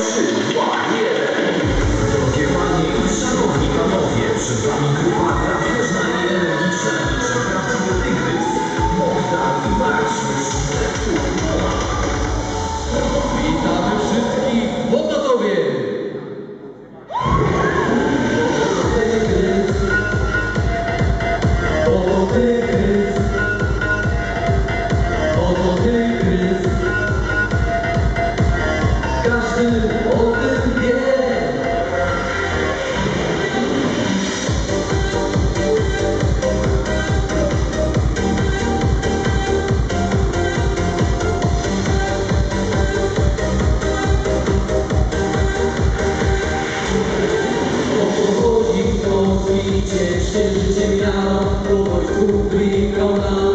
Szykła, nie! Drogie panie i szanowni panowie, przed wami grupa Cię się życie miało, próbuj publiką na